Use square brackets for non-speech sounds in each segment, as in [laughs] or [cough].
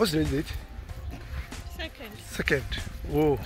What's the date? Second. Second. Whoa.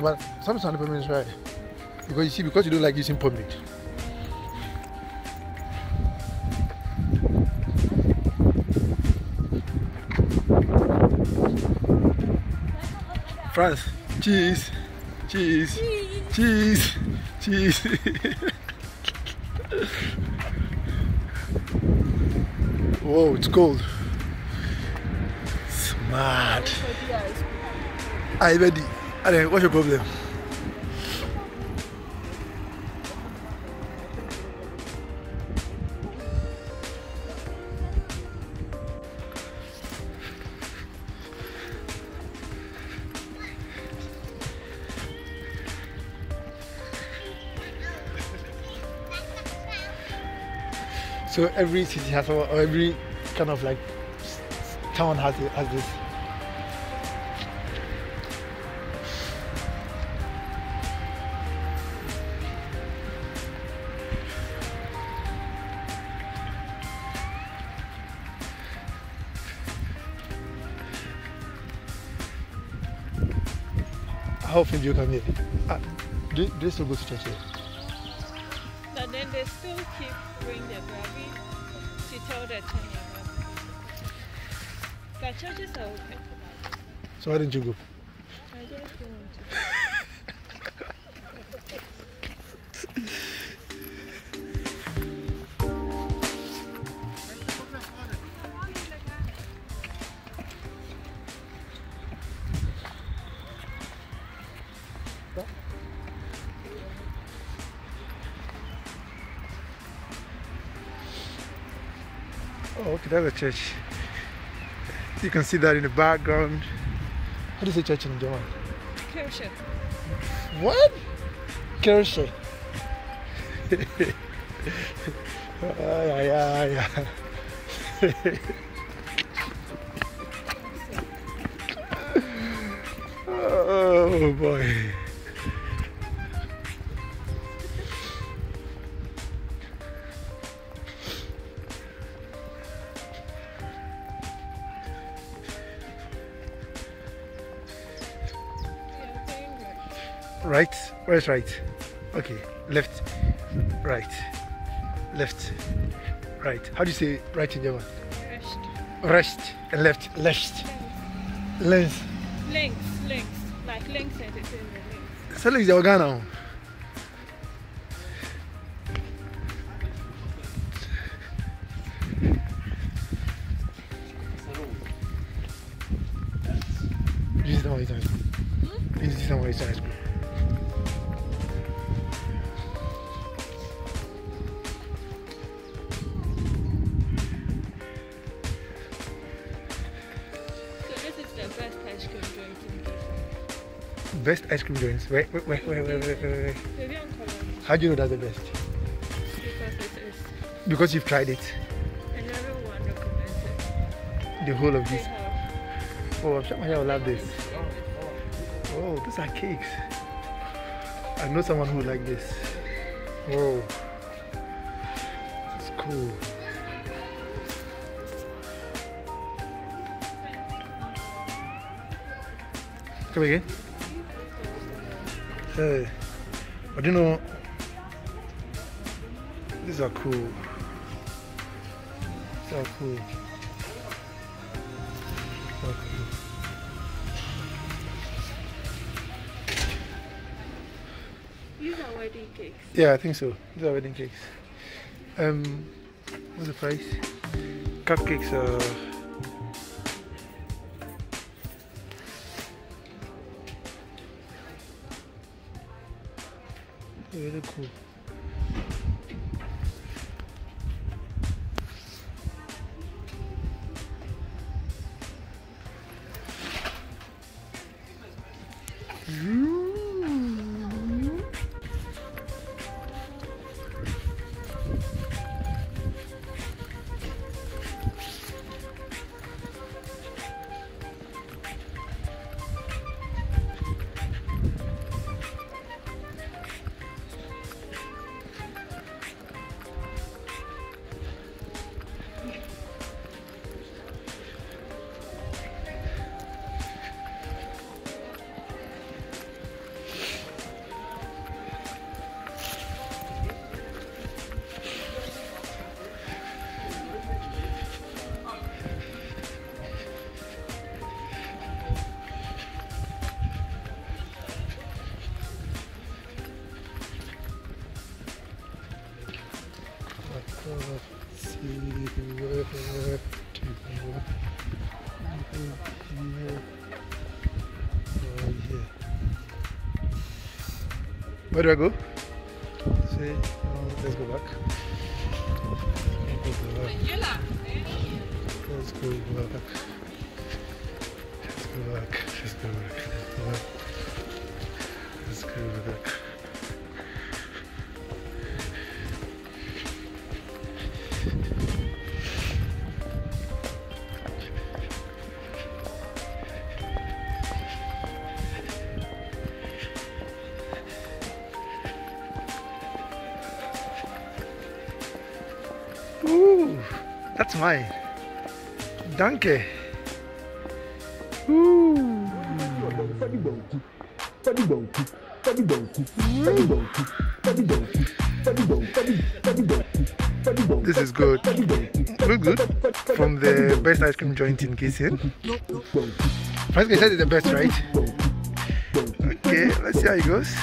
But some sound payment is right. Because you see, because you don't like using public. France, cheese, cheese, cheese, cheese. [laughs] Whoa, it's cold. It's mad. Ade, what's your problem? So every city has or every kind of like town has has this. How often do you come here? Ah, do, do you still go to church here? But then they still keep bring the baby to tell the time. But churches are open. So why didn't you go? I just don't want to. [laughs] Oh, okay, that's a church. You can see that in the background. How do you say church in German? Kirche. What? Kirche. ay, ay, ay, ay. oh boy. Right. Where's right? Okay. Left. Right. Left. Right. How do you say right in German? Rest. Recht and left. Left. Length. Links, links. Like links entertainment links. Sasa is Ghana. This is not what it's ice cream. This is not what it's ice Best ice cream joints. Wait, wait, wait, wait, wait, wait, wait, wait. Maybe on Colony. How do you know that's the best? Because it is. Because you've tried it. And everyone recommends it. The whole of this. Oh, I'm sure my will love this. Oh, these are cakes. I know someone who would like this. Oh, it's cool. Come again? Hey, but you know, these are cool. These are cool. These are cool. These are wedding cakes. Yeah, I think so. These are wedding cakes. Um, what's the price? Cupcakes are. é really cool. Mm. Cool. see where to. Here. Oh, yeah. Where do I go? See, oh, uh, let's go back. Let's go back. Let's go back. Let's go back. Let's go back. Let's go back. Let's go back. That's mine. Danke. This is good. Look good. From the best ice cream joint in Giessen. Frank said it's the best, right? Okay, let's see how it goes.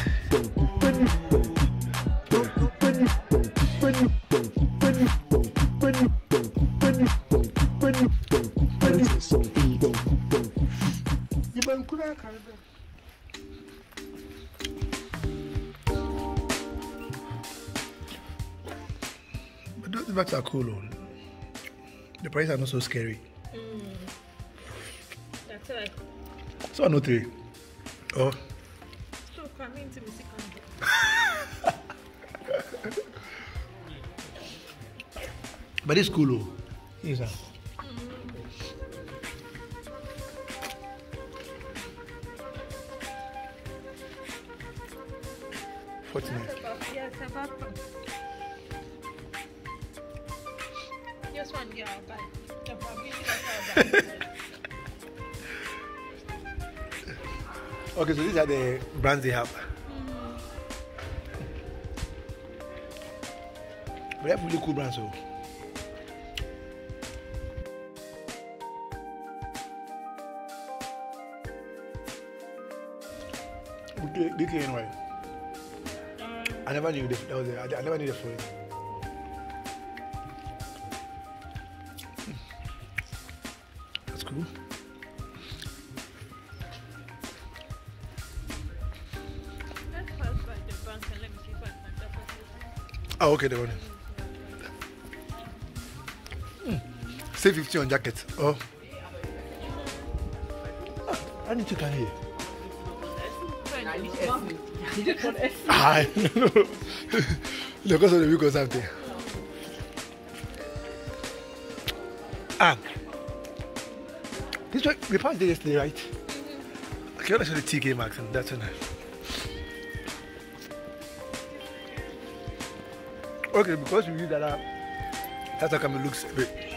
Cool. The prices are not so scary. Mm. That's right. So know three. Oh, So coming to music [laughs] but it's cool. Oh. Yes, sir. Mm. Forty-nine. Yes, one, yeah, I'll. The probably that's I'll buy. Okay, so these are the brands they have. But they have really cool brands. So. Okay, DKNY. Um, I never knew the, that was the, I, I never knew the phone. Deposit. Oh, okay, the one. Hmm. Say 50 on jacket. Oh. Ah, I need to come here. Ah, [laughs] no. [laughs] Because of the week or something. Ah. This we passed it yesterday, right? Okay, let's show the TK Maxx and that's enough. Okay, because we use that, uh, that's how come it looks a bit